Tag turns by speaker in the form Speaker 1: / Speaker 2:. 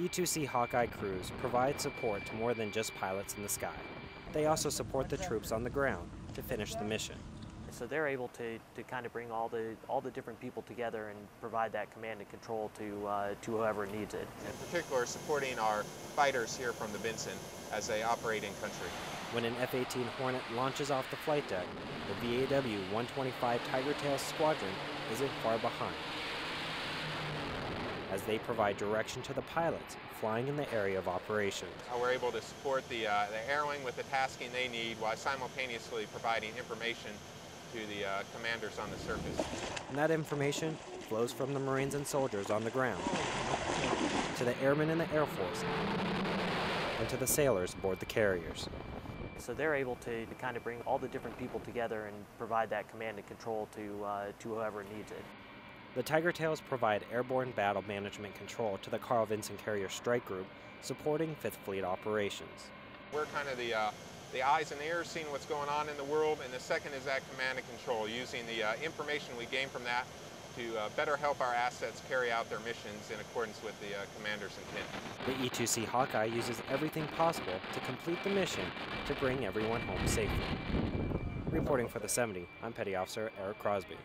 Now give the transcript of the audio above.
Speaker 1: E2C Hawkeye crews provide support to more than just pilots in the sky. They also support the troops on the ground to finish the mission.
Speaker 2: So they're able to, to kind of bring all the all the different people together and provide that command and control to uh, to whoever needs it.
Speaker 3: In particular, supporting our fighters here from the Vinson as they operate in country.
Speaker 1: When an F-18 Hornet launches off the flight deck, the VAW-125 Tiger Tail Squadron isn't far behind, as they provide direction to the pilots flying in the area of operations.
Speaker 3: We're able to support the, uh, the air wing with the tasking they need while simultaneously providing information to the uh, commanders on the surface.
Speaker 1: And that information flows from the Marines and soldiers on the ground to the airmen in the Air Force and to the sailors aboard the carriers.
Speaker 2: So they're able to, to kind of bring all the different people together and provide that command and control to, uh, to whoever needs it.
Speaker 1: The Tiger Tails provide airborne battle management control to the Carl Vinson Carrier Strike Group, supporting 5th Fleet operations.
Speaker 3: We're kind of the, uh, the eyes and ears, seeing what's going on in the world, and the second is that command and control, using the uh, information we gain from that to uh, better help our assets carry out their missions in accordance with the uh, commander's intent.
Speaker 1: The E2C Hawkeye uses everything possible to complete the mission to bring everyone home safely. Reporting for the 70, I'm Petty Officer Eric Crosby.